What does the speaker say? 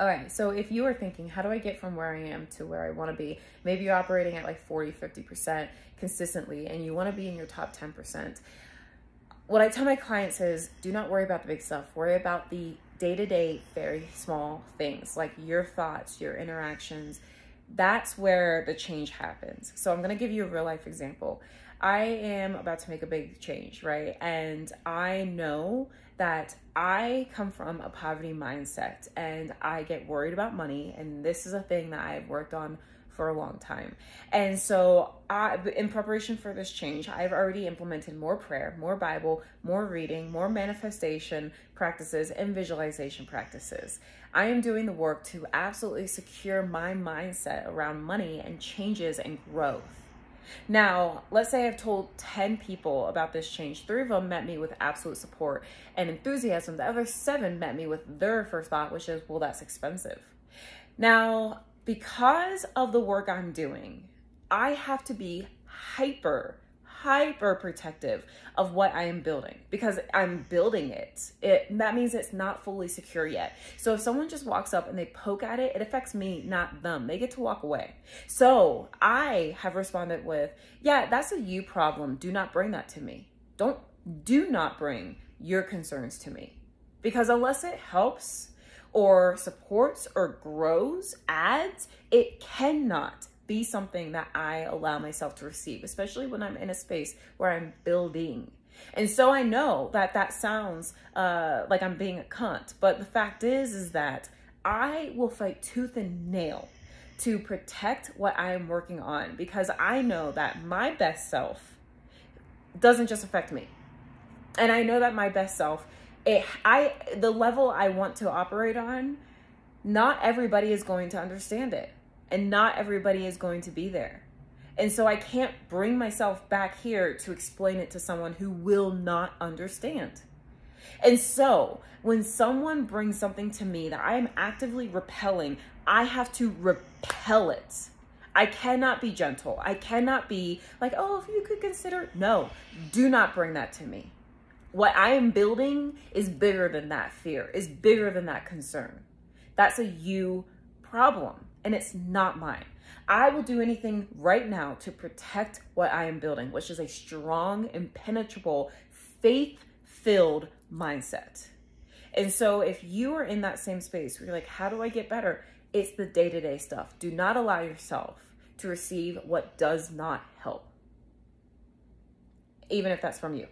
All right, so if you are thinking, how do I get from where I am to where I want to be? Maybe you're operating at like 40, 50% consistently and you want to be in your top 10%. What I tell my clients is do not worry about the big stuff. Worry about the day to day, very small things like your thoughts, your interactions. That's where the change happens. So I'm going to give you a real life example. I am about to make a big change, right? And I know that I come from a poverty mindset and I get worried about money. And this is a thing that I've worked on for a long time. And so, I, in preparation for this change, I've already implemented more prayer, more Bible, more reading, more manifestation practices, and visualization practices. I am doing the work to absolutely secure my mindset around money and changes and growth. Now, let's say I've told 10 people about this change. Three of them met me with absolute support and enthusiasm. The other seven met me with their first thought, which is, well, that's expensive. Now, because of the work I'm doing, I have to be hyper hyper protective of what I am building because I'm building it. It that means it's not fully secure yet. So if someone just walks up and they poke at it, it affects me, not them. They get to walk away. So I have responded with, "Yeah, that's a you problem. Do not bring that to me. Don't do not bring your concerns to me." Because unless it helps or supports or grows, ads, it cannot be something that I allow myself to receive, especially when I'm in a space where I'm building. And so I know that that sounds uh, like I'm being a cunt, but the fact is, is that I will fight tooth and nail to protect what I am working on because I know that my best self doesn't just affect me. And I know that my best self, it, I, the level I want to operate on, not everybody is going to understand it and not everybody is going to be there. And so I can't bring myself back here to explain it to someone who will not understand. And so when someone brings something to me that I am actively repelling, I have to repel it. I cannot be gentle. I cannot be like, oh, if you could consider. No, do not bring that to me. What I am building is bigger than that fear, is bigger than that concern. That's a you problem and it's not mine. I will do anything right now to protect what I am building, which is a strong, impenetrable, faith filled mindset. And so, if you are in that same space where you're like, how do I get better? It's the day to day stuff. Do not allow yourself to receive what does not help, even if that's from you.